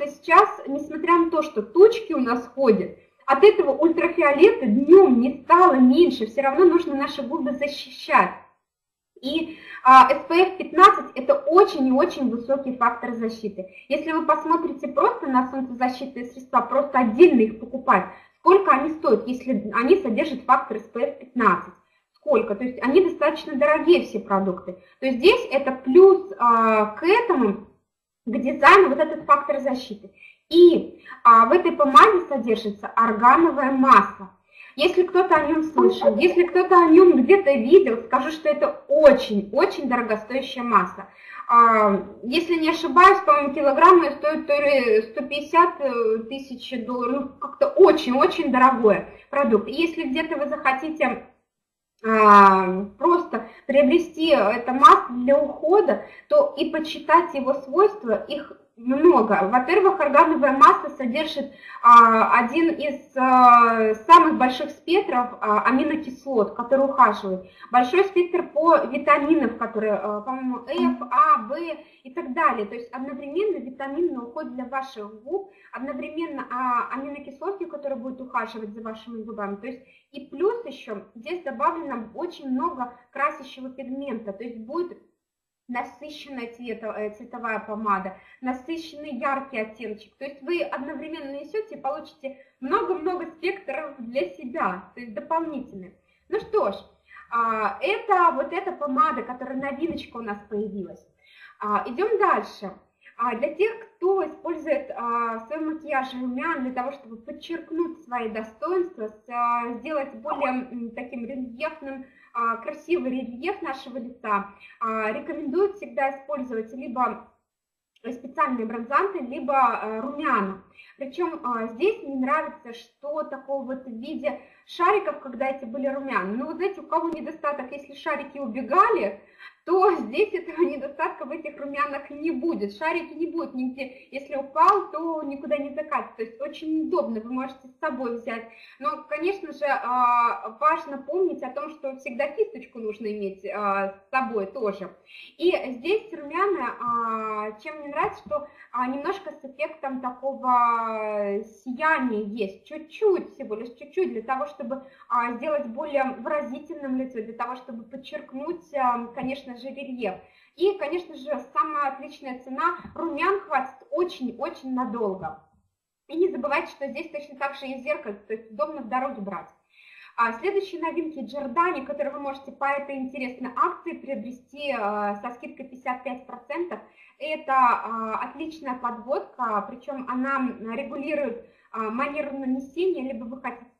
что сейчас, несмотря на то, что тучки у нас ходят, от этого ультрафиолета днем не стало меньше, все равно нужно наши губы защищать. И а, SPF 15 это очень и очень высокий фактор защиты. Если вы посмотрите просто на солнцезащитные средства, просто отдельно их покупать, сколько они стоят, если они содержат фактор SPF 15? Сколько? То есть они достаточно дорогие все продукты. То есть здесь это плюс а, к этому, к дизайну вот этот фактор защиты. И а, в этой помаде содержится органовое масло. Если кто-то о нем слышал, если кто-то о нем где-то видел, скажу, что это очень-очень дорогостоящее масло. А, если не ошибаюсь, по-моему, килограмм стоит то ли 150 э, тысяч долларов, ну, как-то очень-очень дорогой продукт. Если где-то вы захотите просто приобрести это масло для ухода, то и почитать его свойства, их много. Во-первых, органовое масло содержит а, один из а, самых больших спектров а, аминокислот, которые ухаживают. Большой спектр по витаминам, которые, а, по-моему, F, А, В и так далее. То есть одновременно витаминный уход для ваших губ, одновременно а, аминокислотки, которые будут ухаживать за вашими зубами. То есть и плюс еще здесь добавлено очень много красящего пигмента, то есть будет насыщенная э, цветовая помада, насыщенный яркий оттеночек. То есть вы одновременно несете и получите много-много спектров для себя, то есть дополнительных. Ну что ж, а, это вот эта помада, которая новиночка у нас появилась. А, идем дальше. А, для тех, кто использует в своем макияже румян для того, чтобы подчеркнуть свои достоинства, сделать более таким рельефным, красивый рельеф нашего лица, а, рекомендуют всегда использовать либо специальные бронзанты, либо а, румяна. Причем здесь мне нравится, что такого вот в виде шариков, когда эти были румяна. Ну, вот знаете, у кого недостаток, если шарики убегали, то здесь этого недостатка в этих румянах не будет. Шарики не будут нигде. Если упал, то никуда не закатится. То есть очень удобно, вы можете с собой взять. Но, конечно же, а, важно помнить о том, что всегда кисточку нужно иметь а, с собой тоже. И здесь румяна, а, чем мне нравится, что немножко с эффектом такого сияния есть. Чуть-чуть, всего лишь чуть-чуть, для того, чтобы сделать более выразительным лицо, для того, чтобы подчеркнуть, конечно же, рельеф. И, конечно же, самая отличная цена, румян хватит очень-очень надолго. И не забывайте, что здесь точно так же есть зеркало, то есть удобно в дороге брать. А следующие новинки Джордани, которые вы можете по этой интересной акции приобрести э, со скидкой 55%. Это э, отличная подводка, причем она регулирует э, манеру нанесения, либо вы хотите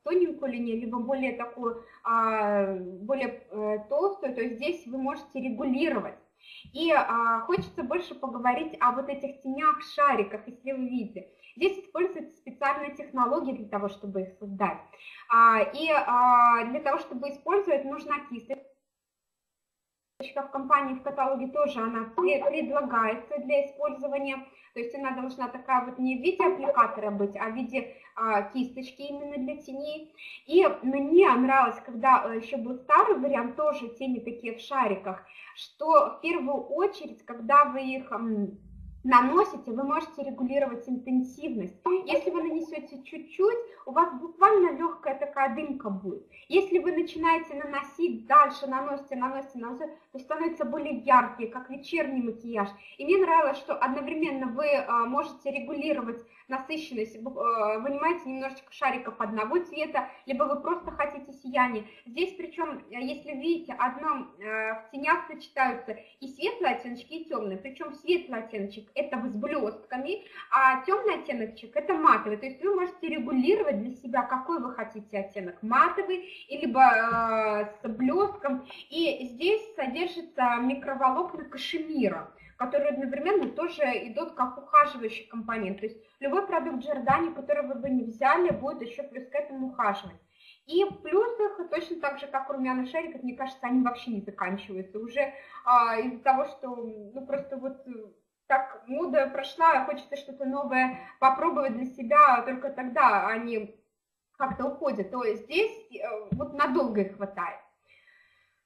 линию, либо более такую, более толстую, то есть здесь вы можете регулировать. И хочется больше поговорить о вот этих тенях, шариках, если вы видите. Здесь используется специальная технология для того, чтобы их создать. А, и а, для того, чтобы использовать, нужна кисточка. В компании в каталоге тоже она предлагается для использования. То есть она должна такая вот не в виде аппликатора быть, а в виде а, кисточки именно для теней. И мне нравилось, когда э, еще был старый вариант, тоже тени такие в шариках, что в первую очередь, когда вы их наносите, вы можете регулировать интенсивность. Если вы нанесете чуть-чуть, у вас буквально легкая такая дымка будет. Если вы начинаете наносить, дальше наносите, наносите, наносите, то становится более яркий, как вечерний макияж. И мне нравилось, что одновременно вы а, можете регулировать насыщенность, э, вынимаете немножечко шариков одного цвета, либо вы просто хотите сияние. Здесь причем, э, если видите, одно э, в тенях сочетаются и светлые оттеночки, и темные. Причем светлый оттеночек это с блестками, а темный оттеночек это матовый. То есть вы можете регулировать для себя, какой вы хотите оттенок, матовый, либо с блестком. И здесь содержится микроволокна кашемира которые одновременно тоже идут как ухаживающий компонент. То есть любой продукт Джордани, который вы бы не взяли, будет еще плюс к этому ухаживать. И плюс их точно так же, как у румяных шариков, мне кажется, они вообще не заканчиваются. Уже а, из-за того, что ну просто вот так мода прошла, хочется что-то новое попробовать для себя, только тогда они как-то уходят. То есть здесь э, вот надолго их хватает.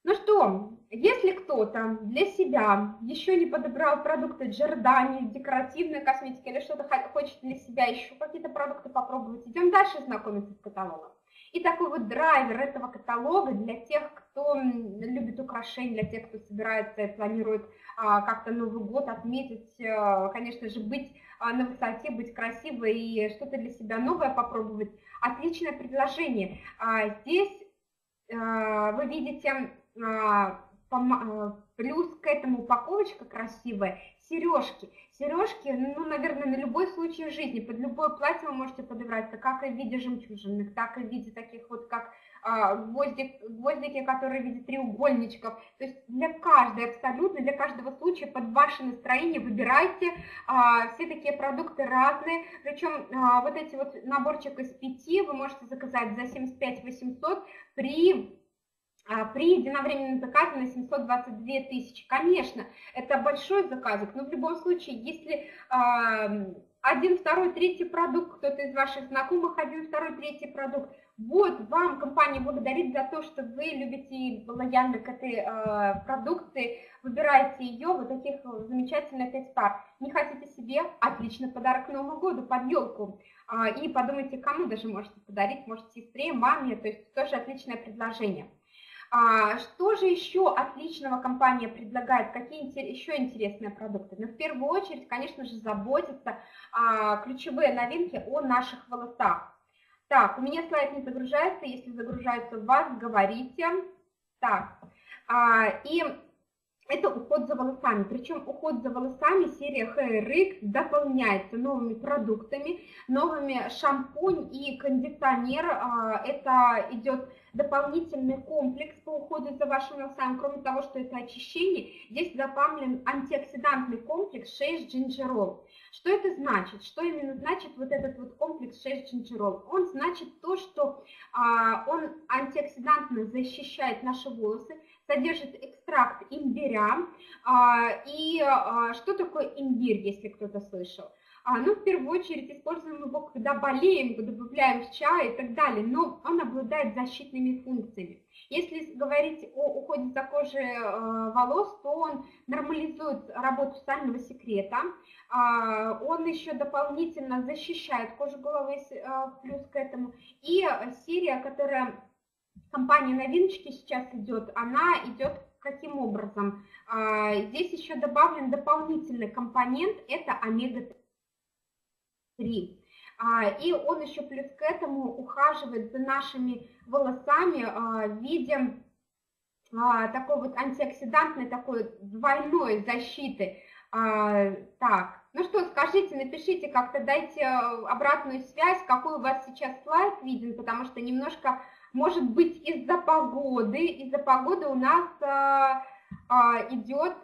Ну что, если кто-то для себя еще не подобрал продукты Джордани, декоративная косметика или что-то хочет для себя еще какие-то продукты попробовать, идем дальше знакомиться с каталогом. И такой вот драйвер этого каталога для тех, кто любит украшения, для тех, кто собирается и планирует а, как-то Новый год отметить, а, конечно же, быть а, на высоте, быть красивой и что-то для себя новое попробовать. Отличное предложение. А, здесь а, вы видите а, плюс к этому упаковочка красивая, сережки. Сережки, ну, наверное, на любой случай в жизни, под любое платье вы можете подобрать, как и в виде жемчужинок, так и в виде таких вот, как а, гвоздик, гвоздики, которые в виде треугольничков. То есть для каждой, абсолютно для каждого случая под ваше настроение выбирайте. А, все такие продукты разные. Причем а, вот эти вот наборчик из пяти вы можете заказать за 75 800 при при единовременном заказе на 722 тысячи. Конечно, это большой заказик, но в любом случае, если э, один, второй, третий продукт, кто-то из ваших знакомых, один, второй, третий продукт, вот вам компания благодарит за то, что вы любите и лояльны к этой э, продукции, выбираете ее, вот таких замечательных пять пар. Не хотите себе? Отличный подарок к Новому году под елку. Э, и подумайте, кому даже можете подарить, может, сестре, маме, то есть тоже отличное предложение. А, что же еще отличного компания предлагает? Какие еще интересные продукты? Ну, в первую очередь, конечно же, заботиться а, ключевые новинки о наших волосах. Так, у меня слайд не загружается, если загружается у вас, говорите. Так, а, и это уход за волосами. Причем уход за волосами серия Hair дополняется новыми продуктами, новыми шампунь и кондиционер. Это идет дополнительный комплекс по уходу за вашими волосами, кроме того, что это очищение, здесь добавлен антиоксидантный комплекс 6 джинджерол. Что это значит? Что именно значит вот этот вот комплекс 6 джинджерол? Он значит то, что а, он антиоксидантно защищает наши волосы, содержит экстракт имбиря. А, и а, что такое имбирь, если кто-то слышал? А, ну, в первую очередь используем его, когда болеем, добавляем в чай и так далее, но он обладает защитными функциями. Если говорить о уходе за кожей э, волос, то он нормализует работу сального секрета, э, он еще дополнительно защищает кожу головы э, плюс к этому. И серия, которая компания новиночки сейчас идет, она идет каким образом? Здесь еще добавлен дополнительный компонент, это омега-3. 3. А, и он еще плюс к этому ухаживает за нашими волосами а, в виде а, такой вот антиоксидантной, такой двойной защиты. Так, ну что, скажите, напишите как-то, дайте обратную связь, какой у вас сейчас слайд виден, потому что немножко, может быть, из-за погоды, из-за погоды у нас идет,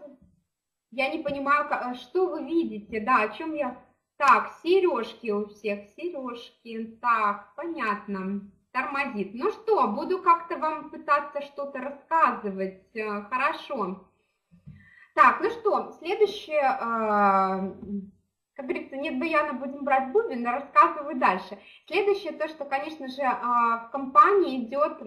я не понимаю, что вы видите, да, о чем я так, сережки у всех, сережки. Так, понятно. Тормозит. Ну что, буду как-то вам пытаться что-то рассказывать. Э, хорошо. Так, ну что, следующее, э, как говорится, нет баяна, будем брать бубен, рассказываю дальше. Следующее, то, что, конечно же, э, в компании идет,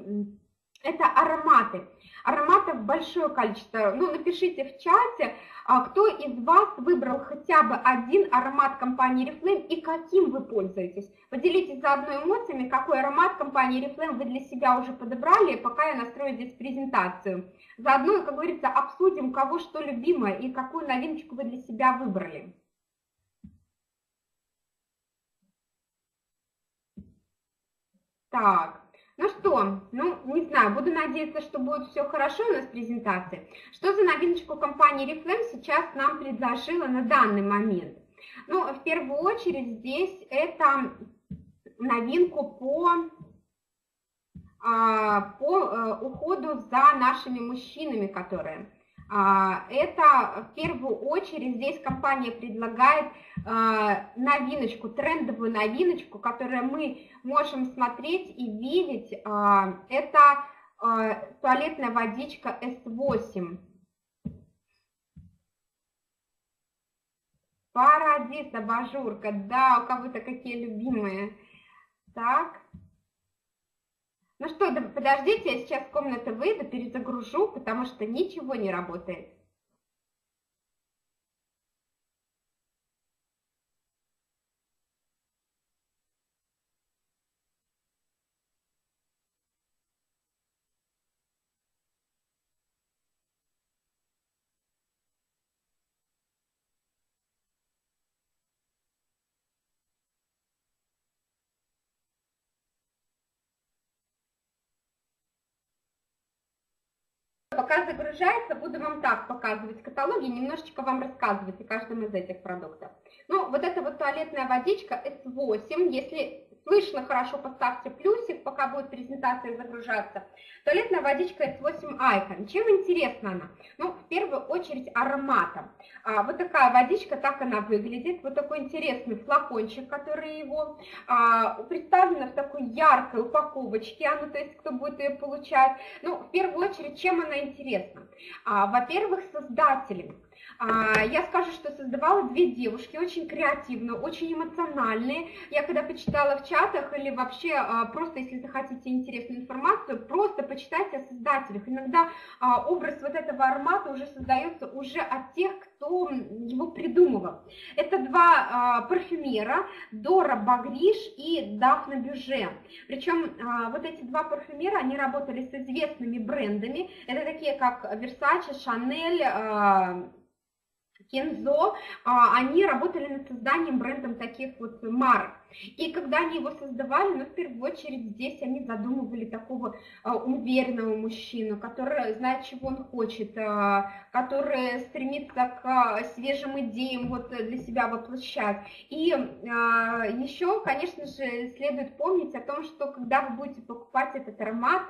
это ароматы. Ароматов большое количество. Ну, напишите в чате, а кто из вас выбрал хотя бы один аромат компании Reflame и каким вы пользуетесь? Поделитесь заодно эмоциями, какой аромат компании Reflame вы для себя уже подобрали, пока я настрою здесь презентацию. Заодно, как говорится, обсудим, кого что любимое и какую новиночку вы для себя выбрали. Так, ну что, ну, не знаю, буду надеяться, что будет все хорошо у нас в презентации. Что за новиночку компании Reflame сейчас нам предложила на данный момент? Ну, в первую очередь здесь это новинку по, а, по э, уходу за нашими мужчинами, которые это в первую очередь здесь компания предлагает а, новиночку, трендовую новиночку, которую мы можем смотреть и видеть. А, это туалетная водичка S8. Парадис, абажурка, да, у кого-то какие любимые. Так, Ну что, да, подождите, я сейчас в комнату выйду, перезагружу, потому что ничего не работает. Пока загружается, буду вам так показывать каталоги, немножечко вам рассказывать о каждом из этих продуктов. Ну, вот эта вот туалетная водичка S8, если слышно хорошо, поставьте плюсик, пока будет презентация загружаться. Туалетная водичка S8 Icon. Чем интересна она? Ну, в первую очередь ароматом. А, вот такая водичка, так она выглядит. Вот такой интересный флакончик, который его а, представлена в такой яркой упаковочке. А, ну, то есть, кто будет ее получать. Ну, в первую очередь, чем она интересна? А, Во-первых, создателем. А, я скажу, что создавала две девушки, очень креативно, очень эмоциональные. Я когда почитала в чатах или вообще а, просто, если захотите интересную информацию, просто почитайте о создателях. Иногда а, образ вот этого аромата уже создается уже от тех, кто его придумывал. Это два парфюмера, Дора Багриш и Дафна Бюже. Причем вот эти два парфюмера, они работали с известными брендами. Это такие как Versace, Chanel, Кензо, а, они работали над созданием брендом таких вот марок. И когда они его создавали, ну, в первую очередь здесь они задумывали такого а, уверенного мужчину, который знает, чего он хочет, а, который стремится к свежим идеям вот для себя воплощать. И еще, конечно же, следует помнить о том, что когда вы будете покупать этот аромат,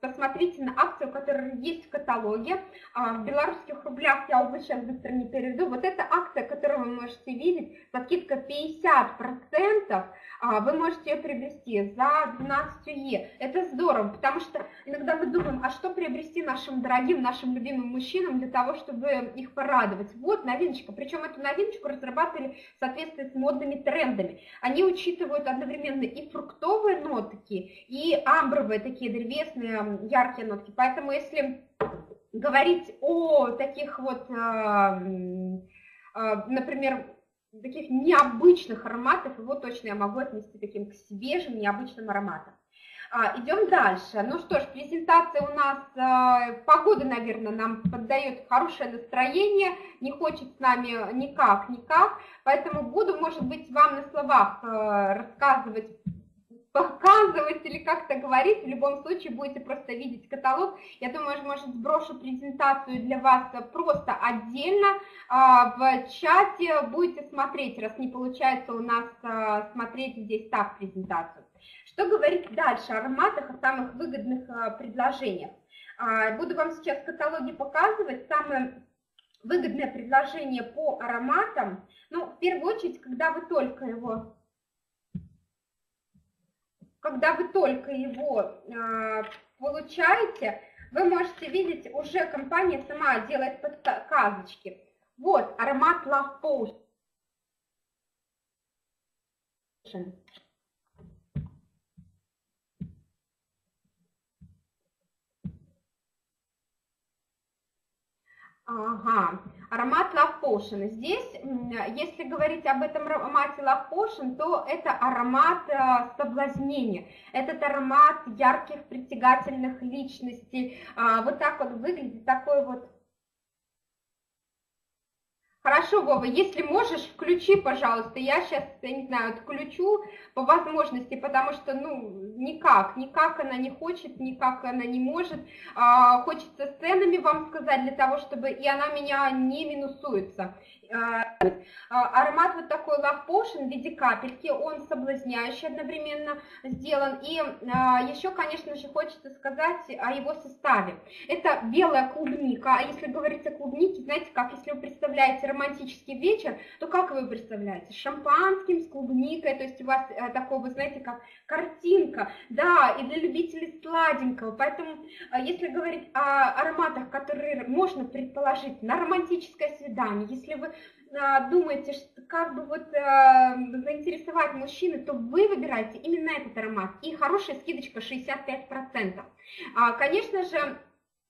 посмотрите на акцию, которая есть в каталоге. А, в белорусских рублях я уже сейчас быстро не переведу. Вот эта акция, которую вы можете видеть, со скидкой 50%, а, вы можете ее приобрести за 12 Е. Это здорово, потому что иногда мы думаем, а что приобрести нашим дорогим, нашим любимым мужчинам для того, чтобы их порадовать. Вот новиночка, причем эту новиночку разрабатывали в соответствии с модными трендами. Они учитывают одновременно и фруктовые нотки, и амбровые такие древесные яркие нотки. Поэтому если говорить о таких вот, а, а, например, таких необычных ароматов, его точно я могу отнести таким к свежим, необычным ароматам. А, идем дальше. Ну что ж, презентация у нас, погода, наверное, нам поддает хорошее настроение, не хочет с нами никак, никак, поэтому буду, может быть, вам на словах рассказывать показывать или как-то говорить, в любом случае будете просто видеть каталог. Я думаю, может, сброшу презентацию для вас просто отдельно а, в чате, будете смотреть, раз не получается у нас а, смотреть здесь так презентацию. Что говорить дальше о ароматах, о самых выгодных а, предложениях? Буду вам сейчас каталоги показывать, самые выгодное предложение по ароматам. Ну, в первую очередь, когда вы только его когда вы только его э, получаете, вы можете видеть, уже компания сама делает подсказочки. Вот, аромат Love Potion. Ага, аромат Love Potion. Здесь, если говорить об этом аромате Love Potion, то это аромат э, соблазнения. Этот аромат ярких, притягательных личностей. А, вот так вот выглядит, такой вот Хорошо, Вова, если можешь, включи, пожалуйста. Я сейчас, я не знаю, отключу по возможности, потому что, ну, никак, никак она не хочет, никак она не может. А, хочется сценами вам сказать для того, чтобы и она меня не минусуется. А, а, аромат вот такой Potion в виде капельки, он соблазняющий одновременно сделан. И а, еще, конечно же, хочется сказать о его составе. Это белая клубника, а если говорить о клубнике, знаете, как если вы представляете романтический вечер, то как вы представляете? Шампанским, с клубникой, то есть у вас э, такого, вы знаете, как картинка, да, и для любителей сладенького. Поэтому, если говорить о ароматах, которые можно предположить на романтическое свидание, если вы а, думаете, что как бы вот а, заинтересовать мужчины, то вы выбираете именно этот аромат. И хорошая скидочка 65%. А, конечно же,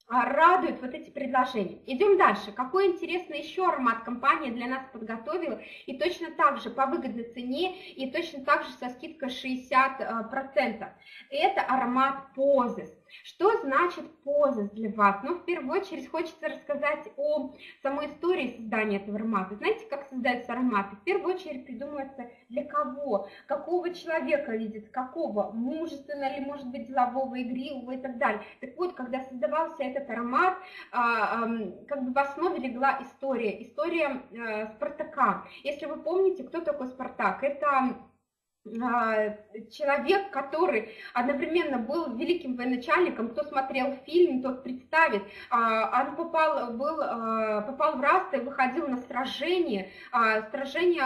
радуют вот эти предложения. Идем дальше. Какой интересный еще аромат компания для нас подготовила. И точно так же по выгодной цене, и точно так же со скидкой 60%. Это аромат Позес. Что значит поза для вас? Ну, в первую очередь хочется рассказать о самой истории создания этого аромата. Знаете, как создаются ароматы? В первую очередь придумывается для кого, какого человека видит, какого, мужественного или, может быть, делового, игривого и так далее. Так вот, когда создавался этот аромат, а, как бы в основе легла история, история э, Спартака. Если вы помните, кто такой Спартак? Это человек, который одновременно был великим военачальником, кто смотрел фильм, тот представит, а, он попал, был, а, попал в Раста и выходил на сражение, сражение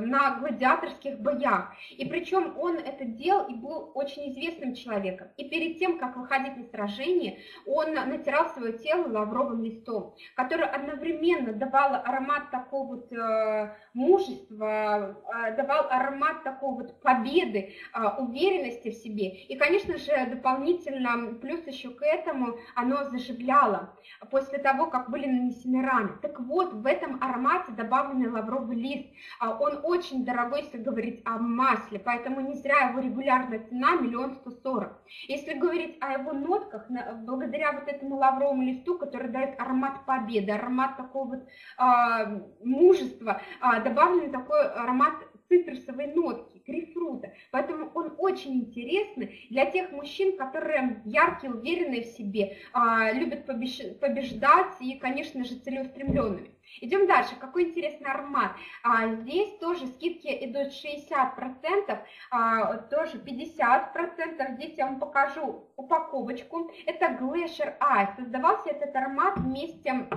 на гладиаторских боях. И причем он это делал и был очень известным человеком. И перед тем, как выходить на сражение, он натирал свое тело лавровым листом, который одновременно давал аромат такого вот э, мужества, давал аромат такого вот победы, а, уверенности в себе. И, конечно же, дополнительно, плюс еще к этому, оно заживляло после того, как были нанесены раны. Так вот, в этом аромате добавленный лавровый лист. А, он очень дорогой, если говорить о масле, поэтому не зря его регулярная цена миллион сто сорок. Если говорить о его нотках, благодаря вот этому лавровому листу, который дает аромат победы, аромат такого вот а, мужества, добавлен такой аромат цитрусовой нотки, грейпфрута. Поэтому он очень интересный для тех мужчин, которые яркие, уверенные в себе, а, любят побеждать и, конечно же, целеустремленными. Идем дальше. Какой интересный аромат. А, здесь тоже скидки идут 60%, а, тоже 50%. Здесь я вам покажу упаковочку. Это Glacier Ice. Создавался этот аромат вместе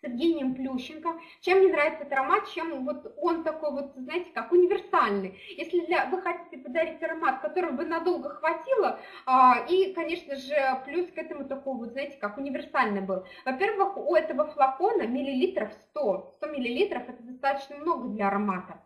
с Евгением Плющенко. Чем мне нравится этот аромат, чем вот он такой вот, знаете, как универсальный. Если для, вы хотите подарить аромат, которого бы надолго хватило, а, и, конечно же, плюс к этому такой вот, знаете, как универсальный был. Во-первых, у этого флакона миллилитров 100. 100 миллилитров это достаточно много для аромата.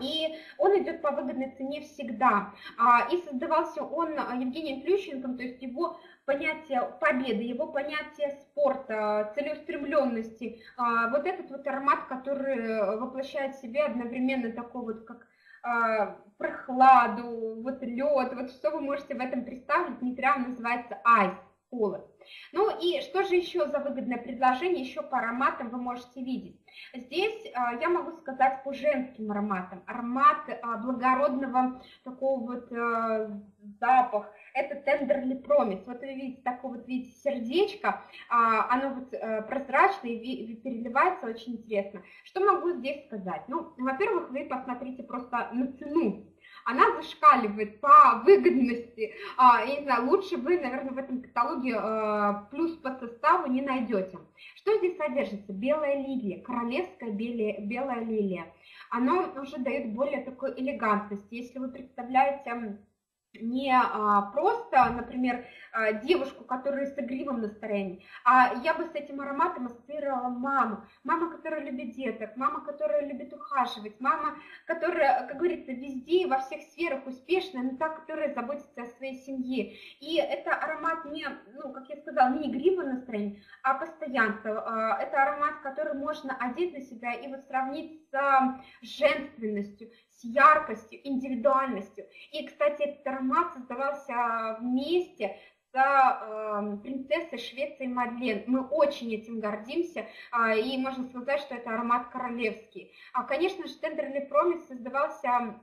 И он идет по выгодной цене всегда. А, и создавался он Евгением Плющенком, то есть его понятие победы, его понятие спорта, целеустремленности. А, вот этот вот аромат, который воплощает в себе одновременно такой вот, как а, прохладу, вот лед, вот что вы можете в этом представить, не прямо называется айс холод. Ну и что же еще за выгодное предложение, еще по ароматам вы можете видеть. Здесь а, я могу сказать по женским ароматам. Аромат а, благородного такого вот а, запах. Это Tenderly Promise. Вот вы видите, такое вот видите сердечко, оно вот прозрачное и переливается очень интересно. Что могу здесь сказать? Ну, во-первых, вы посмотрите просто на цену она зашкаливает по выгодности. А, я не знаю, лучше вы, наверное, в этом каталоге а, плюс по составу не найдете. Что здесь содержится? Белая лилия, королевская белая, белая лилия. Она уже дает более такой элегантности. Если вы представляете не а, просто, например, а, девушку, которая с игривым настроением, а я бы с этим ароматом ассоциировала маму. Мама, которая любит деток, мама, которая любит ухаживать, мама, которая, как говорится, везде и во всех сферах успешная, но та, которая заботится о своей семье. И это аромат не, ну, как я сказала, не игривое настроение, а постоянство. А, это аромат, который можно одеть на себя и вот сравнить с женственностью, с яркостью, индивидуальностью. И, кстати, этот аромат создавался вместе с э, принцессой Швеции Мадлен. Мы очень этим гордимся, э, и можно сказать, что это аромат королевский. А, конечно же, Тендерли Промис создавался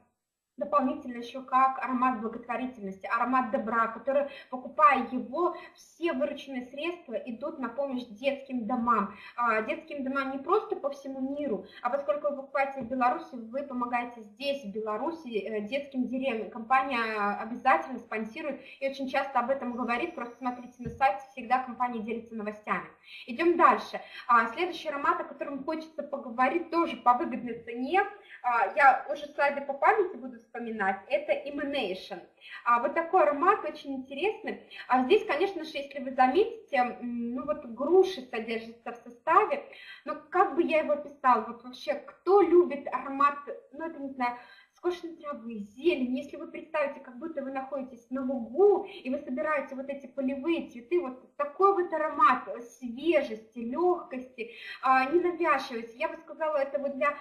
дополнительно еще как аромат благотворительности, аромат добра, который, покупая его, все вырученные средства идут на помощь детским домам. А, детским домам не просто по всему миру, а поскольку вы покупаете в Беларуси, вы помогаете здесь, в Беларуси, э, детским деревням. Компания обязательно спонсирует и очень часто об этом говорит, просто смотрите на сайте, всегда компания делится новостями. Идем дальше. А, следующий аромат, о котором хочется поговорить, тоже по выгодной цене, а, я уже слайды по памяти буду вспоминать, это Emanation. А вот такой аромат очень интересный. А здесь, конечно же, если вы заметите, ну вот груши содержатся в составе, но как бы я его описала, вот вообще, кто любит аромат, ну это не знаю, скошенной травы, зелень. Если вы представите, как будто вы находитесь на лугу, и вы собираете вот эти полевые цветы, вот такой вот аромат свежести, легкости, а, ненавязчивости. Я бы сказала, это вот для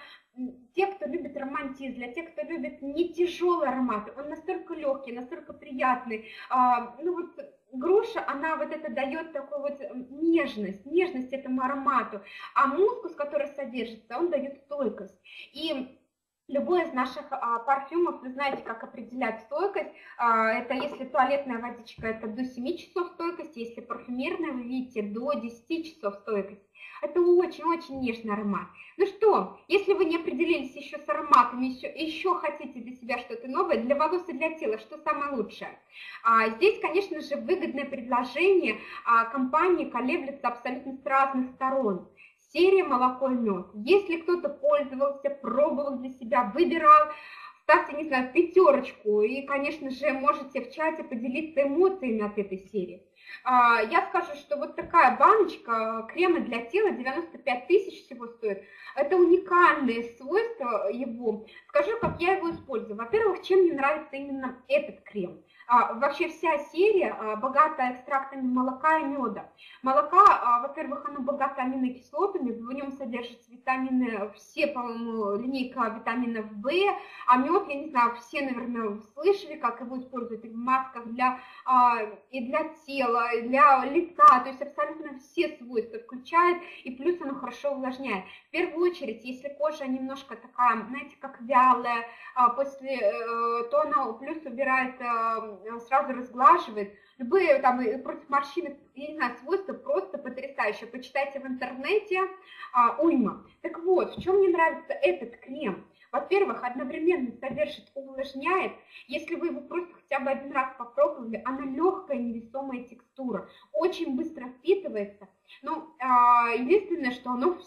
тех, кто любит романтизм, для тех, кто любит не тяжелый аромат, он настолько легкий, настолько приятный. А, ну вот груша, она вот это дает такую вот нежность, нежность этому аромату, а мускус, который содержится, он дает стойкость. И Любой из наших а, парфюмов, вы знаете, как определять стойкость. А, это если туалетная водичка, это до 7 часов стойкости, если парфюмерная, вы видите, до 10 часов стойкости. Это очень-очень нежный аромат. Ну что, если вы не определились еще с ароматами, еще, еще хотите для себя что-то новое, для волос и для тела, что самое лучшее? А, здесь, конечно же, выгодное предложение а, компании колеблется абсолютно с разных сторон. Серия «Молоко и мед». Если кто-то пользовался, пробовал для себя, выбирал, ставьте, не знаю, пятерочку. И, конечно же, можете в чате поделиться эмоциями от этой серии. А, я скажу, что вот такая баночка крема для тела 95 тысяч всего стоит. Это уникальное свойство его. Скажу, как я его использую. Во-первых, чем мне нравится именно этот крем. А, вообще вся серия а, богата экстрактами молока и меда. Молока, а, во-первых, оно богато аминокислотами, в нем содержатся витамины, все, по-моему, линейка витаминов В, а мед, я не знаю, все, наверное, слышали, как его используют и в масках для, и для тела, и для лица, то есть абсолютно все свойства включает, и плюс оно хорошо увлажняет. В первую очередь, если кожа немножко такая, знаете, как вялая, после, э, то она плюс убирает э, сразу разглаживает. Любые там против морщинок, я не знаю, свойства просто потрясающие. Почитайте в интернете, а, уйма. Так вот, в чем мне нравится этот крем? Во-первых, одновременно содержит, увлажняет. Если вы его просто хотя бы один раз попробовали, она легкая, невесомая текстура, очень быстро впитывается. Ну, а, единственное, что оно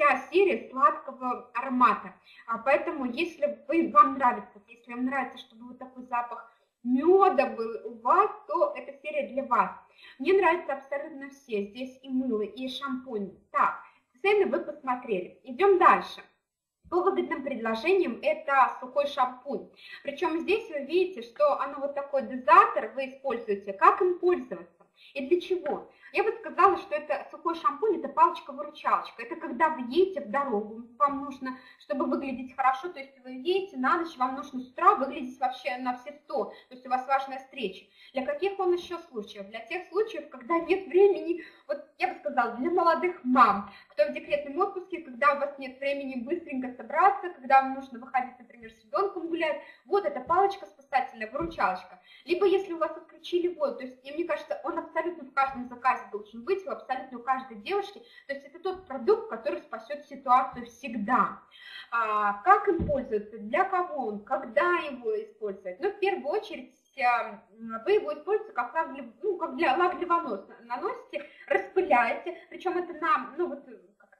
вся серия сладкого аромата. А поэтому, если вы, вам нравится, если вам нравится, чтобы вот такой запах меда был у вас, то эта серия для вас. Мне нравятся абсолютно все. Здесь и мыло, и шампунь. Так, цены вы посмотрели. Идем дальше. По выгодным предложениям это сухой шампунь. Причем здесь вы видите, что оно вот такой дозатор вы используете. Как им пользоваться? И для чего? Я бы сказала, что это сухой шампунь, это палочка-выручалочка. Это когда вы едете в дорогу, вам нужно, чтобы выглядеть хорошо, то есть вы едете на ночь, вам нужно с утра выглядеть вообще на все сто, то есть у вас важная встреча. Для каких он еще случаев? Для тех случаев, когда нет времени, вот я бы сказала, для молодых мам, кто в декретном отпуске, когда у вас нет времени быстренько собраться, когда вам нужно выходить, например, с ребенком гулять, вот эта палочка спасательная, выручалочка. Либо если у вас отключили воду, то есть, и мне кажется, он абсолютно в каждом заказе должен быть, у абсолютно у каждой девушки, то есть это тот продукт, который спасет ситуацию всегда. А, как им пользоваться, для кого он, когда его использовать? Ну, в первую очередь, вы его используете как лак для, ну, как для лак для волос, наносите, распыляете, причем это на, ну вот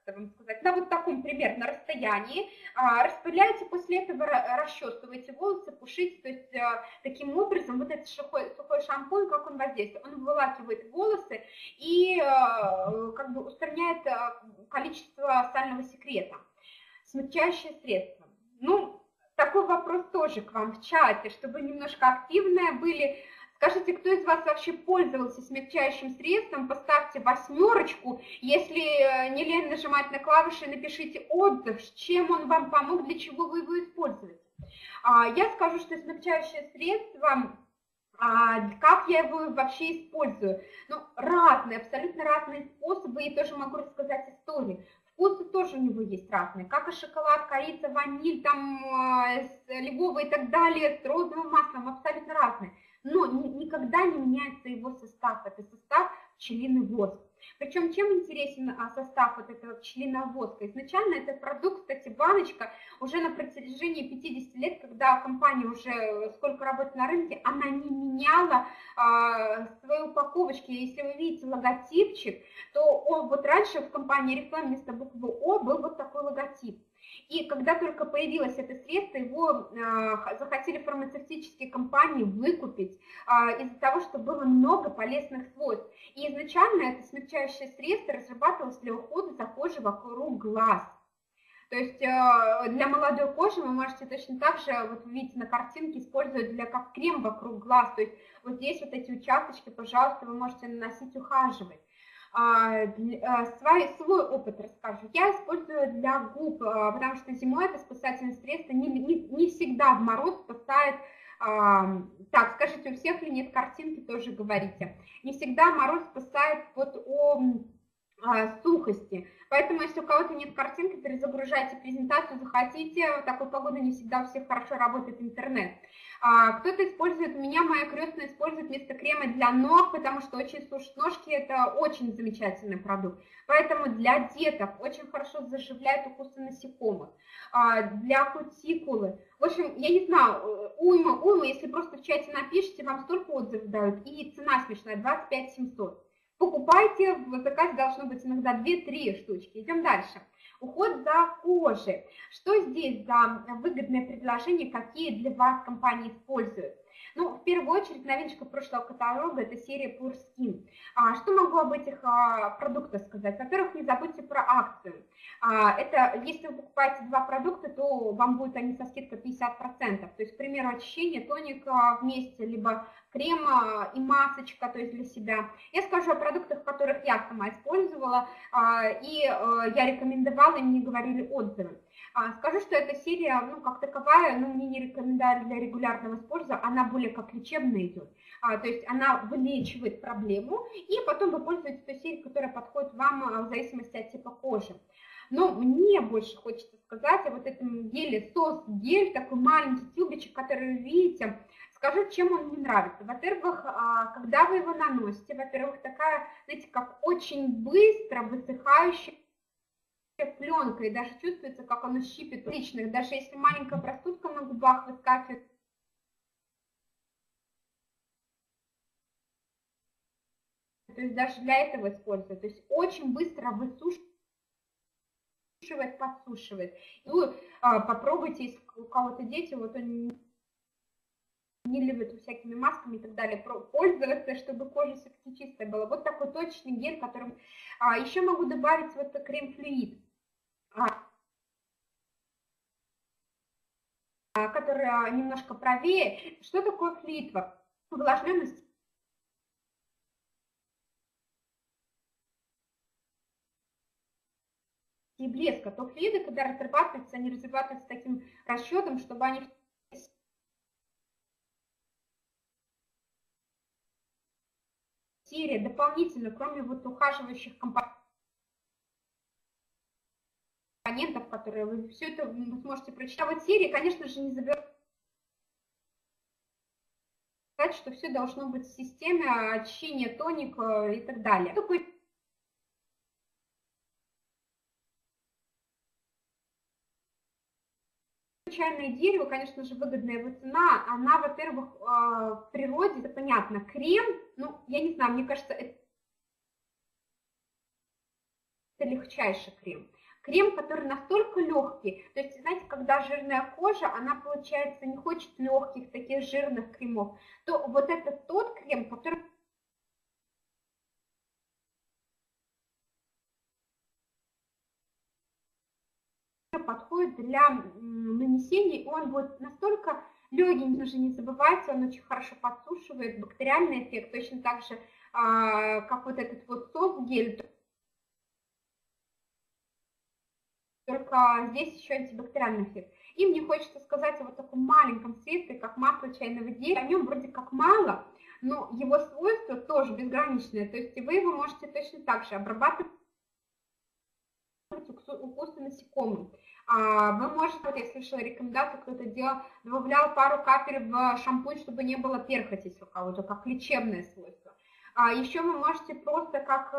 это вам сказать, на вот таком примерно расстоянии, а, распыляете, после этого расчесываете волосы, пушите, то есть а, таким образом вот этот сухой, сухой шампунь, как он воздействует, он вывакивает волосы и а, как бы устраняет количество сального секрета. Смягчающее средство. Ну, такой вопрос тоже к вам в чате, чтобы немножко активные были. Скажите, кто из вас вообще пользовался смягчающим средством? Поставьте восьмерочку. Если э, не лень нажимать на клавиши, напишите отзыв, чем он вам помог, для чего вы его используете. А, я скажу, что смягчающее средство а, как я его вообще использую? Ну, разные, абсолютно разные способы, и тоже могу рассказать истории. Вкусы тоже у него есть разные, как и шоколад, корица, ваниль, там, э, львовый и так далее, с розовым маслом, абсолютно разные но никогда не меняется его состав. Это состав пчелиный. Причем чем интересен а, состав вот этого пчелиного? Изначально этот продукт, кстати, баночка, уже на протяжении 50 лет, когда компания уже сколько работает на рынке, она не меняла а, свои упаковочки. Если вы видите логотипчик, то о, вот раньше в компании рекламе вместо буквы О был вот такой логотип. И когда только появилось это средство, его э, захотели фармацевтические компании выкупить э, из-за того, что было много полезных свойств. И изначально это смягчающее средство разрабатывалось для ухода за кожей вокруг глаз. То есть э, для молодой кожи вы можете точно так же, вот видите на картинке, использовать для как крем вокруг глаз. То есть вот здесь вот эти участочки, пожалуйста, вы можете наносить, ухаживать. А, свой, свой опыт расскажу. Я использую для губ, а, потому что зимой это спасательное средство не, не, не всегда в мороз спасает а, так, скажите, у всех ли нет картинки, тоже говорите. Не всегда мороз спасает вот о а, сухости. Поэтому, если у кого-то нет картинки, перезагружайте презентацию, захотите. В такой погоду не всегда у всех хорошо работает интернет. А, кто-то использует, меня моя крестная использует вместо крема для ног, потому что очень сушит ножки, это очень замечательный продукт. Поэтому для деток очень хорошо заживляет укусы насекомых. А, для кутикулы. В общем, я не знаю, уйма, уйма, если просто в чате напишите, вам столько отзывов дают, и цена смешная, 25 700 покупайте, в заказе должно быть иногда 2-3 штучки. Идем дальше. Уход за кожей. Что здесь за выгодное предложение, какие для вас компании используют? Ну, в первую очередь, новиночка прошлого каталога – это серия Pure Skin. А, что могу об этих а, продуктах сказать? Во-первых, не забудьте про акцию. А, это, если вы покупаете два продукта, то вам будет они со скидкой 50%. То есть, к примеру, очищение, тоник а, вместе, либо крем а, и масочка, то есть для себя. Я скажу о продуктах, которых я сама использовала, а, и а, я рекомендовала, и мне говорили отзывы. А, скажу, что эта серия, ну, как таковая, ну, мне не рекомендую для регулярного использования, она более как лечебная идет. А, то есть она вылечивает проблему, и потом вы пользуетесь той серией, которая подходит вам а, в зависимости от типа кожи. Но мне больше хочется сказать о вот этом геле, сос-гель, такой маленький тюбичек, который вы видите. Скажу, чем он мне нравится. Во-первых, а, когда вы его наносите, во-первых, такая, знаете, как очень быстро высыхающая пленка, и даже чувствуется, как оно щипит личных, даже если маленькая простудка на губах выскакивает, то есть даже для этого используют. То есть очень быстро высушивает, подсушивает. Ну, а, попробуйте, если у кого-то дети, вот он не любит всякими масками и так далее, пользоваться, чтобы кожа все-таки чистая была. Вот такой точный гель, которым... А, еще могу добавить вот крем-флюид. А, а, которая немножко правее. Что такое флитва? Увлажненность и блеска, то флюиды, когда разрабатываются, они разрабатываются таким расчетом, чтобы они серия дополнительно, кроме вот ухаживающих компонентов, которые вы все это сможете прочитать. А вот серии, конечно же, не забирать что все должно быть в системе очищения, тоник и так далее. Такой чайное дерево, конечно же, выгодная его цена. Она, во-первых, а, в природе, это понятно, крем, ну, я не знаю, мне кажется, это легчайший крем. Крем, который настолько легкий, то есть, знаете, когда жирная кожа, она, получается, не хочет легких таких жирных кремов, то вот это тот крем, который подходит для нанесения, он будет настолько легенький, уже не забывайте, он очень хорошо подсушивает, бактериальный эффект, точно так же, а, как вот этот вот софт-гель, только здесь еще антибактериальный эффект. И мне хочется сказать о вот таком маленьком средстве, как масло чайного дерева. О нем вроде как мало, но его свойства тоже безграничные. То есть вы его можете точно так же обрабатывать укусы насекомых. А, вы можете, вот я слышала рекомендацию, кто-то делал, добавлял пару капель в шампунь, чтобы не было перхоти, если у кого-то, как лечебное свойство. А еще вы можете просто как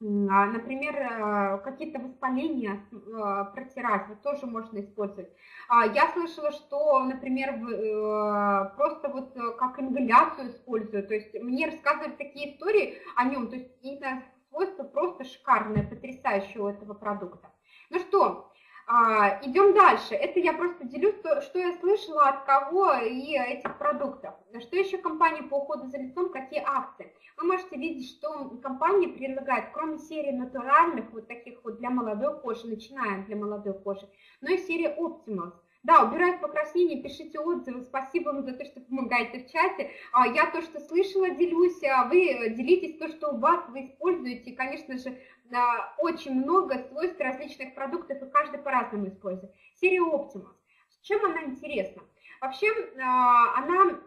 а, например, э, какие-то воспаления э, протирать, вот тоже можно использовать. Я слышала, что, например, э, просто вот как ингаляцию используют, то есть мне рассказывали такие истории о нем, то есть не знаю, свойства просто шикарные, потрясающие у этого продукта. Ну что, А, идем дальше. Это я просто делюсь, что я слышала от кого и этих продуктов. Что еще компания по уходу за лицом, какие акции? Вы можете видеть, что компания предлагает, кроме серии натуральных, вот таких вот для молодой кожи, начинаем для молодой кожи, но и серия Optimus. Да, убирают покраснение, пишите отзывы. Спасибо вам за то, что помогаете в чате. А, я то, что слышала, делюсь, а вы делитесь то, что у вас вы используете. Конечно же, очень много свойств различных продуктов, и каждый по-разному использует. Серия Optimus. Чем она интересна? Вообще, а, она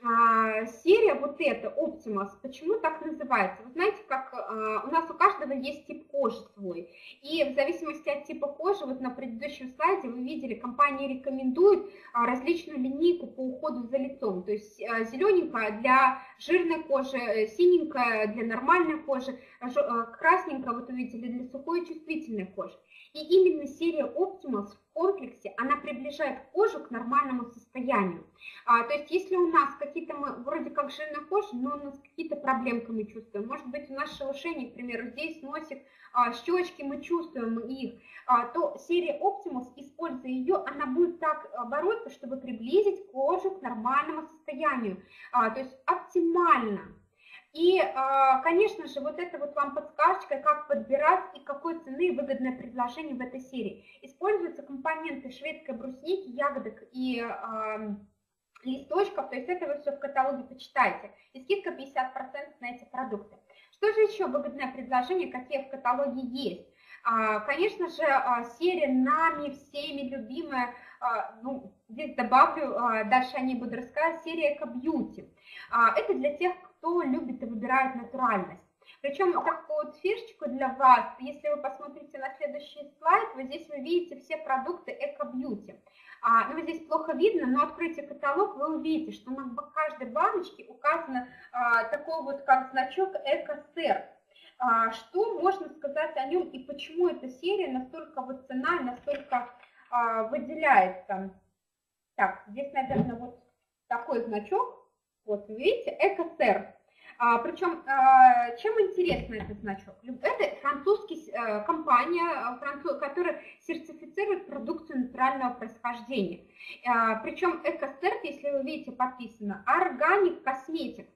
серия вот эта, Optimus, почему так называется? Вы знаете, как а, у нас у каждого есть тип кожи свой, и в зависимости от типа кожи, вот на предыдущем слайде вы видели, компания рекомендует а, различную линейку по уходу за лицом, то есть зелененькая для жирной кожи, э, синенькая для нормальной кожи, красненькая, вот увидели, для сухой и чувствительной кожи. И именно серия Optimus в комплексе, она приближает кожу к нормальному состоянию. А, то есть если у нас какие-то, мы вроде как жирная кожа, но у нас какие-то проблемки мы чувствуем. Может быть, у нас шелушение, к примеру, здесь носик, а, щечки, мы чувствуем их, а, то серия Optimus, используя ее, она будет так бороться, чтобы приблизить кожу к нормальному состоянию. А, то есть оптимально. И, а, конечно же, вот это вот вам подсказочка, как подбирать и какой цены выгодное предложение в этой серии. Используются компоненты шведской брусники, ягодок и листочков, то есть это вы все в каталоге почитайте. И скидка 50% на эти продукты. Что же еще выгодное предложение, какие в каталоге есть? А, конечно же, серия нами всеми любимая, ну, здесь добавлю, дальше о ней буду рассказывать, серия Эко Бьюти. Это для тех, кто любит и выбирает натуральность. Причем такую вот фишечку для вас, если вы посмотрите на следующий слайд, вот здесь вы видите все продукты Эко-Бьюти. А, ну, здесь плохо видно, но откройте каталог, вы увидите, что на каждой баночке указано а, такой вот как значок Эко-Сер. А, что можно сказать о нем и почему эта серия настолько вот цена, настолько а, выделяется? Так, здесь, наверное, вот такой значок, вот видите, Эко-Сер. А, причем, а, чем интересен этот значок? Это французский а, компания, француз, которая сертифицирует продукцию натурального происхождения. А, причем экосерт, если вы видите, подписано органик косметик.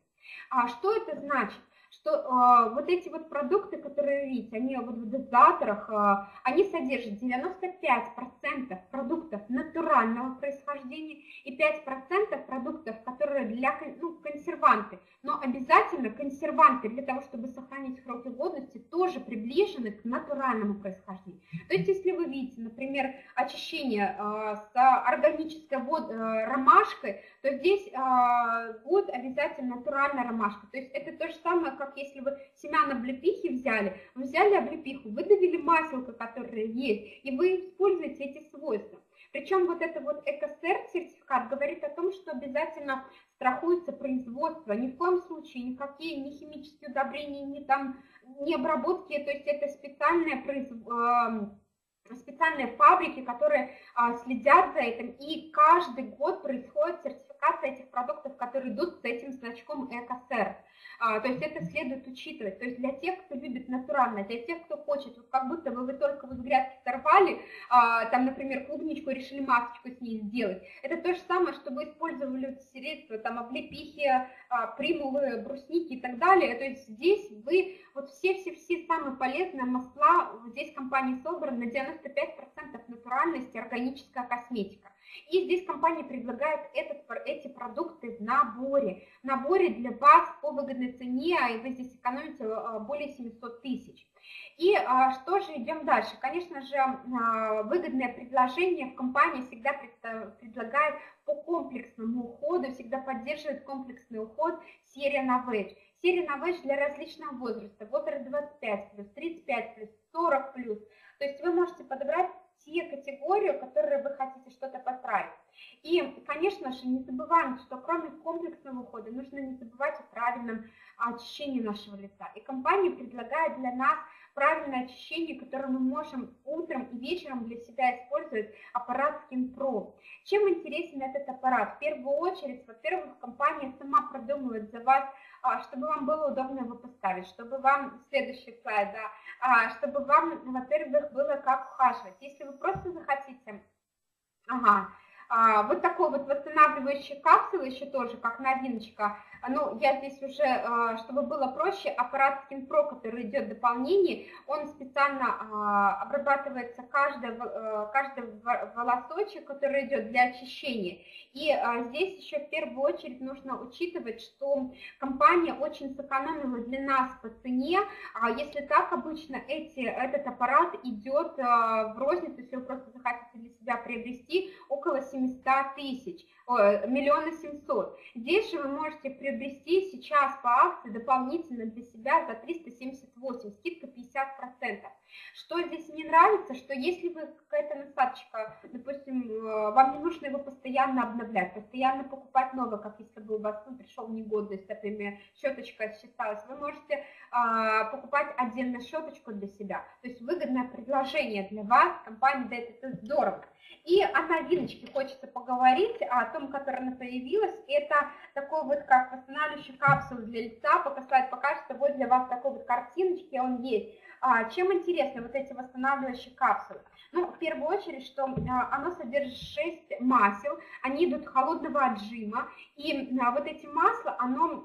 А что это значит? Что э, вот эти вот продукты, которые видите, они вот в дозаторах, э, они содержат 95% продуктов натурального происхождения и 5% продуктов, которые для ну, консерванты. Но обязательно консерванты для того, чтобы сохранить сроки годности, тоже приближены к натуральному происхождению. То есть, если вы видите, например, очищение э, с органической вод, э, ромашкой, то здесь э, будет обязательно натуральная ромашка. То есть это то же самое, как если вы семян облепихи взяли, взяли облепиху, выдавили маселко, которое есть, и вы используете эти свойства. Причем вот это вот ЭКСР сертификат говорит о том, что обязательно страхуется производство, ни в коем случае никакие ни химические удобрения, ни там, ни обработки, то есть это специальное производство специальные фабрики, которые а, следят за этим, и каждый год происходит сертификация этих продуктов, которые идут с этим значком ЭКСР. А, то есть это следует учитывать. То есть для тех, кто любит натурально, для тех, кто хочет, вот как будто бы вы только вот грядки сорвали, а, там, например, клубничку решили масочку с ней сделать. Это то же самое, что вы использовали средства, там, облепихи, а, примулы, брусники и так далее. То есть здесь вы, вот все-все-все самые полезные масла, здесь компания собрана на 95% натуральности, органическая косметика. И здесь компания предлагает этот, эти продукты в наборе. В наборе для вас по выгодной цене, и вы здесь экономите а, более 700 тысяч. И а, что же, идем дальше. Конечно же, а, выгодное предложение в компании всегда предлагает по комплексному уходу, всегда поддерживает комплексный уход серия Novage. Серия Novage для различного возраста, возраст 25 плюс, 35 плюс, 40 плюс. То есть вы можете подобрать те категории, которые вы хотите что-то поправить. И, конечно же, не забываем, что кроме комплексного ухода нужно не забывать о правильном очищении нашего лица. И компания предлагает для нас правильное очищение, которое мы можем утром и вечером для себя использовать, аппарат Skin Pro. Чем интересен этот аппарат? В первую очередь, во-первых, компания сама продумывает за вас чтобы вам было удобно его поставить, чтобы вам, следующий слайд, да, а, чтобы вам, во-первых, было как ухаживать. Если вы просто захотите, ага, а, вот такой вот восстанавливающий капсулы еще тоже, как новиночка. Ну, я здесь уже, а, чтобы было проще, аппарат Skin Pro, который идет в дополнение, он специально а, обрабатывается каждый, каждый волосочек, который идет для очищения. И здесь еще в первую очередь нужно учитывать, что компания очень сэкономила для нас по цене. Если так, обычно эти, этот аппарат идет в розницу, если вы просто захотите для себя приобрести, около 7 700 тысяч, миллиона семьсот. Здесь же вы можете приобрести сейчас по акции дополнительно для себя за 378, скидка 50%. Что здесь мне нравится, что если вы какая-то насадочка, допустим, э, вам не нужно его постоянно обновлять, постоянно покупать новое, как если бы у вас ну, пришел негодность, например, щеточка считалась, вы можете а, покупать отдельно щеточку для себя. То есть выгодное предложение для вас, компания дает это здорово. И о новиночке хочется поговорить, о том, которая она появилась. Это такой вот как восстанавливающий капсул для лица. Пока слайд покажется, вот для вас такой вот картиночки он есть. А, чем интересны вот эти восстанавливающие капсулы? Ну, в первую очередь, что а, оно содержит 6 масел, они идут холодного отжима, и а, вот эти масла, оно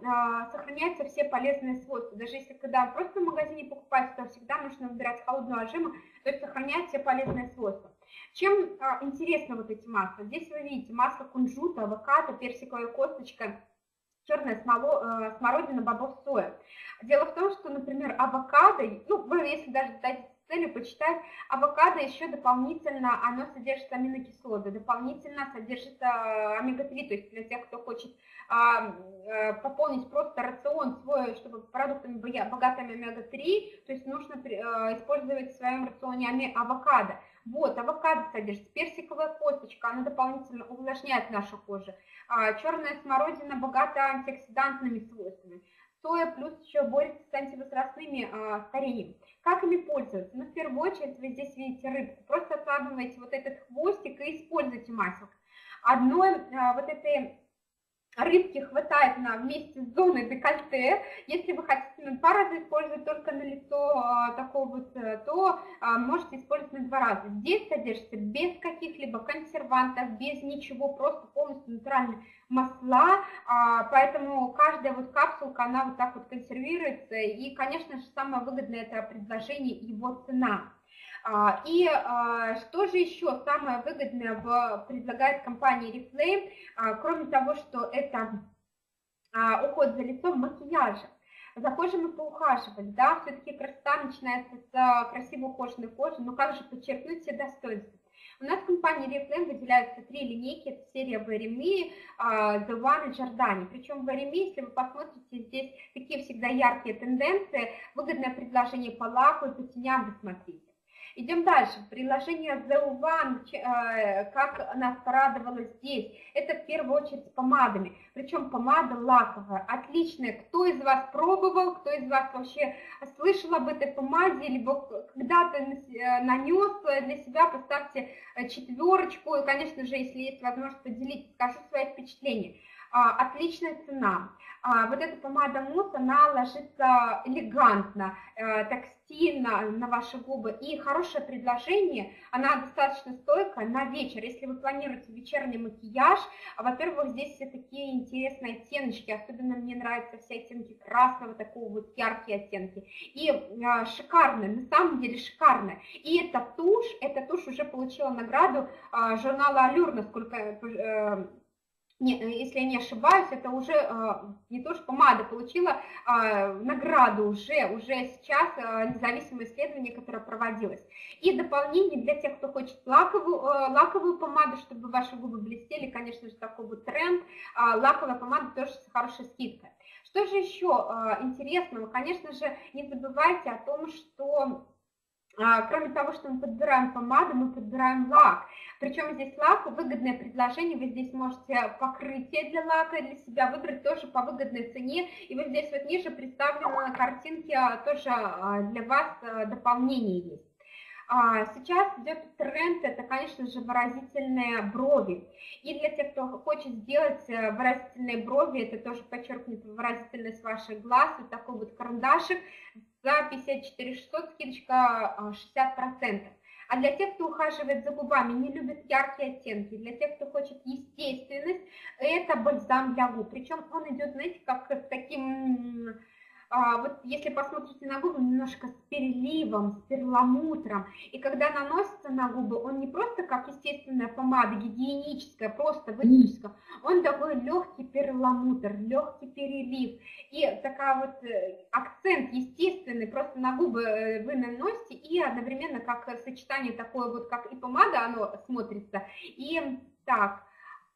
сохраняется все полезные свойства. Даже если когда просто в магазине покупаете, то всегда нужно выбирать холодного отжима, то есть сохранять все полезные свойства. Чем а, интересны вот эти масла? Здесь вы видите масло кунжута, авокадо, персиковая косточка, черная смоло, э, смородина, бобов, соя. Дело в том, что, например, авокадо, ну, вы если даже дадите целью почитать, авокадо еще дополнительно, оно содержит аминокислоты, дополнительно содержит э, омега-3, то есть для тех, кто хочет а, э, пополнить просто рацион свой, чтобы продуктами богатыми омега-3, то есть нужно использовать в своем рационе авокадо. Вот, авокадо содержит, персиковая косточка, она дополнительно увлажняет нашу кожу. А, черная смородина богата антиоксидантными свойствами. Соя плюс еще борется с антивозрастными а, старением. Как ими пользоваться? Ну, в первую очередь, вы здесь видите рыбку. Просто откладываете вот этот хвостик и используйте масло. Одной а, вот этой рыбки хватает на вместе с зоной декольте. Если вы хотите на два раза использовать только на лицо а, такого вот, э, то а, можете использовать на два раза. Здесь содержится без каких-либо консервантов, без ничего, просто полностью натуральные масла, а, поэтому каждая вот капсулка, она вот так вот консервируется. И, конечно же, самое выгодное это предложение его цена. А, и а, что же еще самое выгодное предлагает компания Reflame, а, кроме того, что это уход за лицом, макияжем. За кожей мы поухаживали, да, все-таки красота начинается с красиво ухоженной кожи, но как же подчеркнуть все достоинства? У нас в компании Reflame выделяются три линейки, это серия Veremi, The One и Giordani. Причем в Veremi, если вы посмотрите, здесь такие всегда яркие тенденции, выгодное предложение по лаку и по теням вы смотрите. Идем дальше. Приложение The One, э, как нас порадовало здесь, это в первую очередь с помадами. Причем помада лаковая, отличная. Кто из вас пробовал, кто из вас вообще слышал об этой помаде, либо когда-то э, нанес для себя, поставьте э, четверочку. И, конечно же, если есть возможность поделиться, скажу свои впечатления. А, отличная цена. А, вот эта помада мусс, она ложится элегантно, э, так стильно на ваши губы. И хорошее предложение, она достаточно стойкая на вечер. Если вы планируете вечерний макияж, во-первых, здесь все такие интересные оттеночки. Особенно мне нравятся все оттенки красного, такого вот яркие оттенки. И э, шикарные, на самом деле шикарные. И эта тушь, эта тушь уже получила награду э, журнала Allure, насколько не, э, если я не ошибаюсь, это уже э, не то, что помада получила э, награду уже, уже сейчас э, независимое исследование, которое проводилось. И дополнение для тех, кто хочет лаковую, э, лаковую помаду, чтобы ваши губы блестели, конечно же, такой вот тренд, э, лаковая помада тоже с хорошей скидкой. Что же еще э, интересного? Конечно же, не забывайте о том, что а, кроме того, что мы подбираем помаду, мы подбираем лак. Причем здесь лак, выгодное предложение, вы здесь можете покрытие для лака для себя выбрать тоже по выгодной цене. И вот здесь вот ниже представлены картинки, а, тоже а, для вас дополнение есть. А, сейчас идет тренд, это, конечно же, выразительные брови. И для тех, кто хочет сделать э, выразительные брови, это тоже подчеркнет выразительность ваших глаз, вот такой вот карандашик за 54 600, скидочка 60%. А для тех, кто ухаживает за губами, не любит яркие оттенки, для тех, кто хочет естественность, это бальзам для губ. Причем он идет, знаете, как с таким а, вот если посмотрите на губы, немножко с переливом, с перламутром. И когда наносится на губы, он не просто как естественная помада, гигиеническая, просто выдержка, он такой легкий перламутр, легкий перелив. И такая вот э, акцент естественный просто на губы э, вы наносите, и одновременно как сочетание такое вот, как и помада, оно смотрится. И так,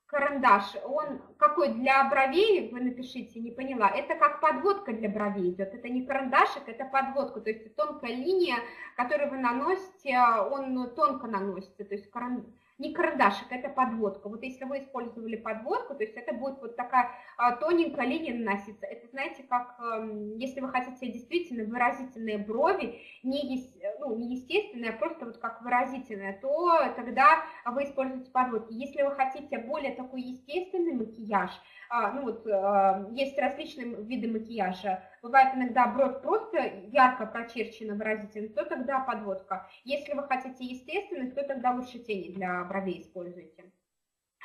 карандаш, он какой для бровей, вы напишите, не поняла, это как подводка для бровей идет, это не карандашик, это подводка, то есть тонкая линия, которую вы наносите, он тонко наносится, то есть карандаш не карандашик, это подводка. Вот если вы использовали подводку, то есть это будет вот такая а, тоненькая линия наноситься. Это, знаете, как эм, если вы хотите действительно выразительные брови, не, ну, не естественные, а просто вот как выразительные, то тогда вы используете подводки. Если вы хотите более такой естественный макияж, а, ну вот а, есть различные виды макияжа. Бывает иногда бровь просто ярко прочерчена выразительно, то тогда подводка. Если вы хотите естественность, то тогда лучше тени для бровей используйте.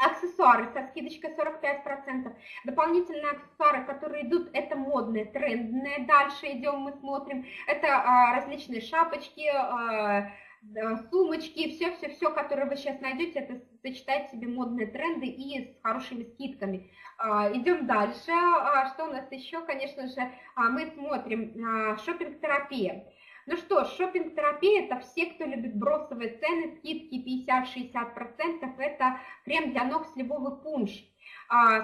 Аксессуары со скидочкой 45%. Дополнительные аксессуары, которые идут, это модные, трендные. Дальше идем, мы смотрим. Это а, различные шапочки, а, сумочки, все-все-все, которое вы сейчас найдете, это сочетать себе модные тренды и с хорошими скидками. А, идем дальше. А, что у нас еще? Конечно же, а, мы смотрим шопинг-терапия. Ну что, шопинг-терапия – это все, кто любит бросовые цены, скидки 50-60%, это крем для ног сливовый пунш.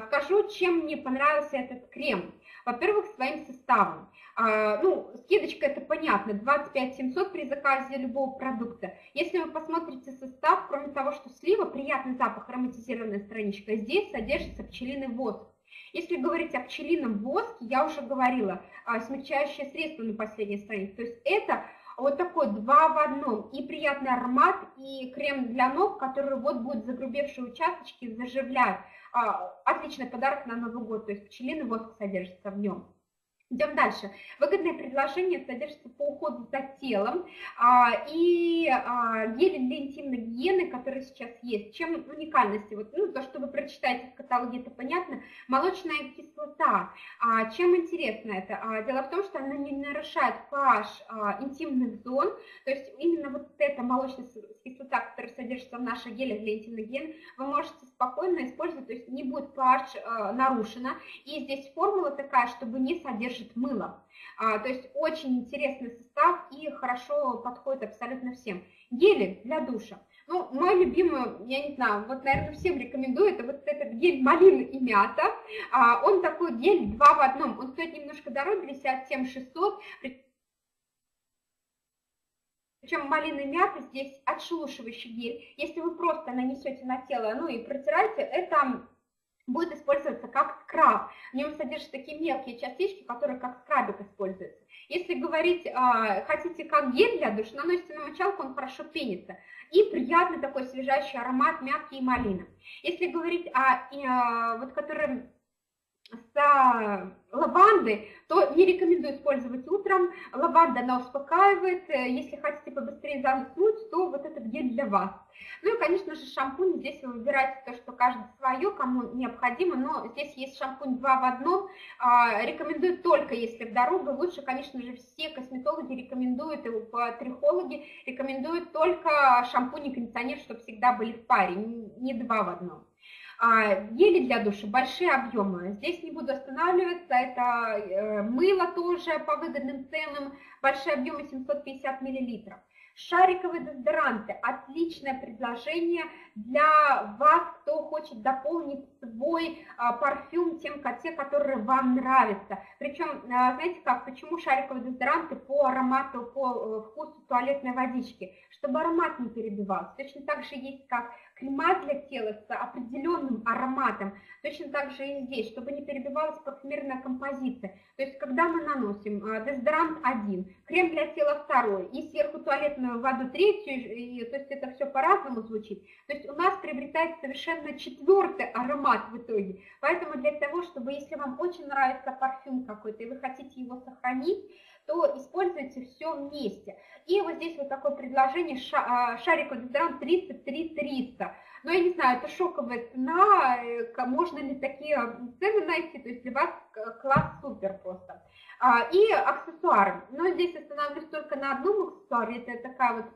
Скажу, чем мне понравился этот крем. Во-первых, своим составом. Ну, скидочка это понятно, 25 700 при заказе любого продукта. Если вы посмотрите состав, кроме того, что слива, приятный запах, ароматизированная страничка, здесь содержится пчелиный воск. Если говорить о пчелином воске, я уже говорила, смягчающее средство на последней странице. То есть это вот такой два в одном. И приятный аромат, и крем для ног, который вот будет загрубевшие участочки заживлять. Отличный подарок на Новый год, то есть пчелиный воск содержится в нем. Идем дальше. Выгодное предложение содержится по уходу за телом а, и а, гели для интимной гигиены, которые сейчас есть. Чем уникальности? Вот, ну, то, что вы прочитаете в каталоге, это понятно. Молочная кислота. А, чем интересно это? А, дело в том, что она не нарушает pH а, интимных зон, то есть именно вот эта молочная кислота, которая содержится в наших гелях для интимной гигиены, вы можете спокойно использовать, то есть не будет pH а, нарушена. И здесь формула такая, чтобы не содержать содержит мыло. А, то есть очень интересный состав и хорошо подходит абсолютно всем. Гели для душа. Ну, мой любимый, я не знаю, вот, наверное, всем рекомендую, это вот этот гель малины и мята. А, он такой гель два в одном. Он стоит немножко дороже, 57 600. Причем малина и мята здесь отшелушивающий гель. Если вы просто нанесете на тело, ну и протираете, это будет использоваться как скраб. В нем содержатся такие мелкие частички, которые как скрабик используются. Если говорить, а, хотите как гель для душа, наносите на мочалку, он хорошо пенится. И приятный такой свежащий аромат мятки и малины. Если говорить о, а, вот который с лавандой, то не рекомендую использовать утром. Лаванда, она успокаивает. Если хотите побыстрее заснуть, то вот этот гель для вас. Ну и, конечно же, шампунь. Здесь вы выбираете то, что каждый свое, кому необходимо. Но здесь есть шампунь два в одном. А, рекомендую только, если в дорогу. Лучше, конечно же, все косметологи рекомендуют, и трихологи рекомендуют только шампунь и кондиционер, чтобы всегда были в паре, не два в одном. А, гели для душа, большие объемы. Здесь не буду останавливаться, это э, мыло тоже по выгодным ценам, большие объемы 750 миллилитров. Шариковые дезодоранты, отличное предложение для вас, кто хочет дополнить свой а, парфюм тем, те, которые вам нравятся. Причем, а, знаете как, почему шариковые дезодоранты по аромату, по э, вкусу туалетной водички? Чтобы аромат не перебивался. Точно так же есть как крема для тела с определенным ароматом. Точно так же и здесь, чтобы не перебивалась парфюмерная композиция. То есть, когда мы наносим а, дезодорант один, крем для тела второй, и сверху туалетную воду третью, и, то есть это все по-разному звучит. То есть у нас приобретается совершенно четвертый аромат в итоге. Поэтому для того, чтобы, если вам очень нравится парфюм какой-то, и вы хотите его сохранить, то используйте все вместе. И вот здесь вот такое предложение, шариковый дезодорант 33 300. Но я не знаю, это шоковая цена, э, можно ли такие цены найти, то есть для вас класс супер просто. А, и аксессуары. Но здесь остановлюсь только на одном аксессуаре, это такая вот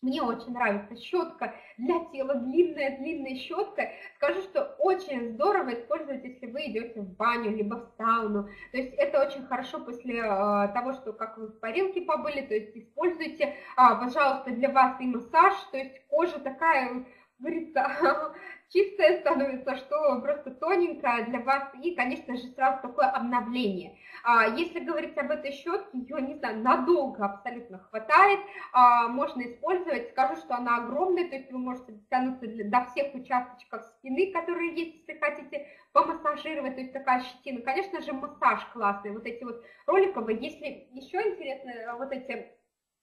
мне очень нравится щетка для тела, длинная-длинная щетка. Скажу, что очень здорово использовать, если вы идете в баню, либо в сауну. То есть это очень хорошо после э, того, что как вы в парилке побыли, то есть используйте, э, пожалуйста, для вас и массаж, то есть кожа такая говорится, чистая становится, что просто тоненькая для вас, и, конечно же, сразу такое обновление. А, если говорить об этой щетке, ее, не знаю, надолго абсолютно хватает, а, можно использовать, скажу, что она огромная, то есть вы можете дотянуться до всех участочков спины, которые есть, если хотите помассажировать, то есть такая щетина. Конечно же, массаж классный, вот эти вот роликовые. Если еще интересно, вот эти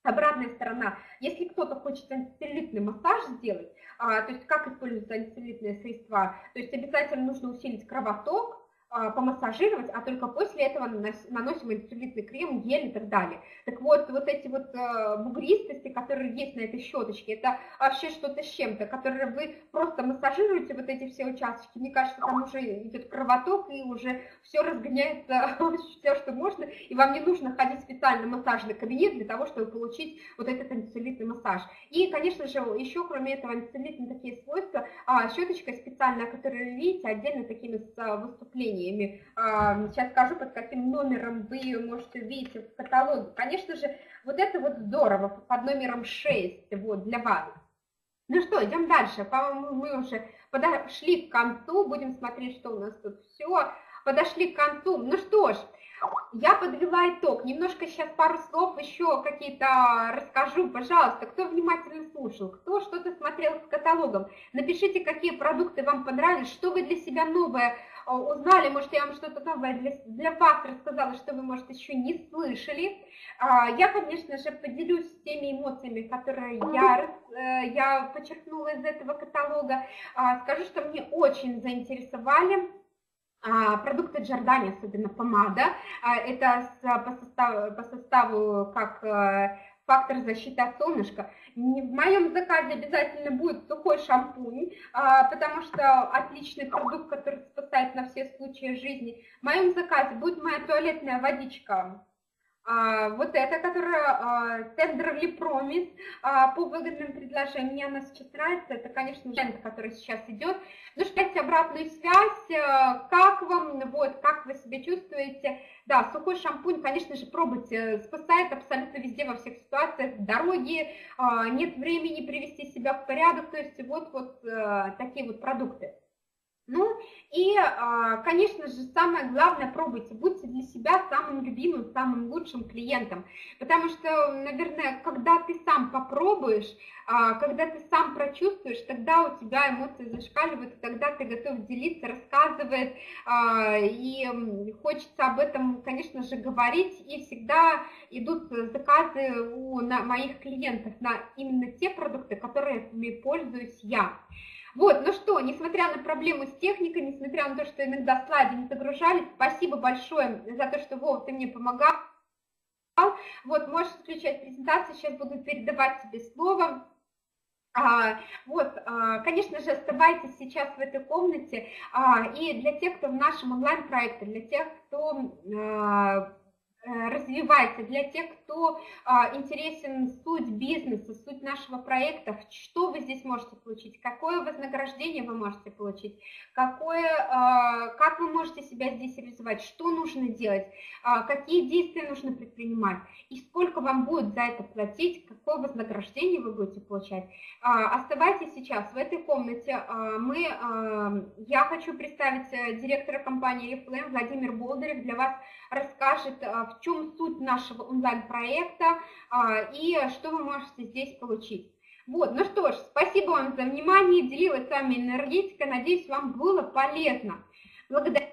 Обратная сторона, если кто-то хочет антицеллюлитный массаж сделать, а, то есть как используются антицеллюлитные средства, то есть обязательно нужно усилить кровоток, помассажировать, а только после этого наносим антицеллюлитный крем, гель и так далее. Так вот, вот эти вот э, бугристости, которые есть на этой щеточке, это вообще что-то с чем-то, которые вы просто массажируете вот эти все участки, мне кажется, там уже идет кровоток и уже все разгоняется, все, что можно, и вам не нужно ходить в специальный массажный кабинет для того, чтобы получить вот этот антицеллюлитный массаж. И, конечно же, еще кроме этого антицеллюлитные такие свойства, а, щеточка специальная, которую вы видите, отдельно такими с а, выступлениями, компаниями. Сейчас скажу, под каким номером вы ее можете увидеть в каталоге. Конечно же, вот это вот здорово, под номером 6, вот, для вас. Ну что, идем дальше. По-моему, мы уже подошли к концу, будем смотреть, что у нас тут все. Подошли к концу. Ну что ж, я подвела итог. Немножко сейчас пару слов еще какие-то расскажу. Пожалуйста, кто внимательно слушал, кто что-то смотрел с каталогом, напишите, какие продукты вам понравились, что вы для себя новое узнали, может, я вам что-то новое для, для вас рассказала, что вы, может, еще не слышали. А, я, конечно же, поделюсь теми эмоциями, которые я, э, я подчеркнула из этого каталога. А, скажу, что мне очень заинтересовали продукты Джордани, особенно помада. Это по составу, по составу как э, фактор защиты от солнышка. В моем заказе обязательно будет сухой шампунь, а, потому что отличный продукт, который спасает на все случаи жизни. В моем заказе будет моя туалетная водичка вот эта, которая а, Tenderly Promise а, по выгодным предложениям. Мне она сейчас нравится. Это, конечно, тренд, который сейчас идет. Ну, ждайте обратную связь. Как вам, вот, как вы себя чувствуете? Да, сухой шампунь, конечно же, пробуйте. Спасает абсолютно везде, во всех ситуациях. Дороги, нет времени привести себя в порядок. То есть вот, вот такие вот продукты. Ну и, а, конечно же, самое главное, пробуйте, будьте для себя самым любимым, самым лучшим клиентом, потому что, наверное, когда ты сам попробуешь, а, когда ты сам прочувствуешь, тогда у тебя эмоции зашкаливают, тогда ты готов делиться, рассказывать, а, и хочется об этом, конечно же, говорить, и всегда идут заказы у моих клиентов на именно те продукты, которыми пользуюсь я. Вот, ну что, несмотря на проблемы с техникой, несмотря на то, что иногда слайды не загружались, спасибо большое за то, что, Вова, ты мне помогал. Вот, можешь включать презентацию, сейчас буду передавать тебе слово. А, вот, а, конечно же, оставайтесь сейчас в этой комнате. А, и для тех, кто в нашем онлайн-проекте, для тех, кто а, Э, развивается, для тех, кто а, интересен суть бизнеса, суть нашего проекта, что вы здесь можете получить, какое вознаграждение вы можете получить, какое, а, как вы можете себя здесь реализовать, что нужно делать, а, какие действия нужно предпринимать и сколько вам будет за это платить, какое вознаграждение вы будете получать. Оставайтесь сейчас в этой комнате. Мы, я хочу представить э, директора компании Reflame Владимир Болдырев для вас расскажет, в чем суть нашего онлайн-проекта а, и что вы можете здесь получить. Вот, ну что ж, спасибо вам за внимание, делилась с вами энергетика, надеюсь, вам было полезно. Благодарю.